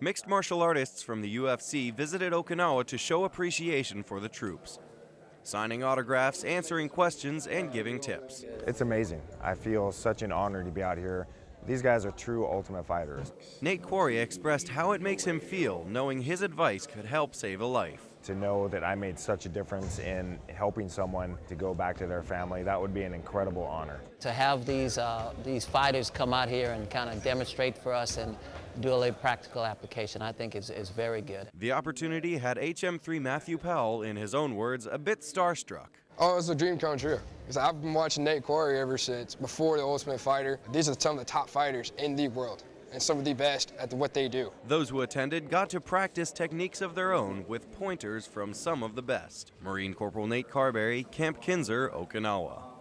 Mixed martial artists from the UFC visited Okinawa to show appreciation for the troops, signing autographs, answering questions, and giving tips. It's amazing. I feel such an honor to be out here. These guys are true ultimate fighters. Nate Quarry expressed how it makes him feel knowing his advice could help save a life. To know that I made such a difference in helping someone to go back to their family, that would be an incredible honor. To have these, uh, these fighters come out here and kind of demonstrate for us and do a little practical application, I think is, is very good. The opportunity had HM3 Matthew Powell, in his own words, a bit starstruck. Oh, it was a dream come true. Because I've been watching Nate Quarry ever since before the Ultimate Fighter. These are some of the top fighters in the world and some of the best at what they do. Those who attended got to practice techniques of their own with pointers from some of the best. Marine Corporal Nate Carberry, Camp Kinser, Okinawa.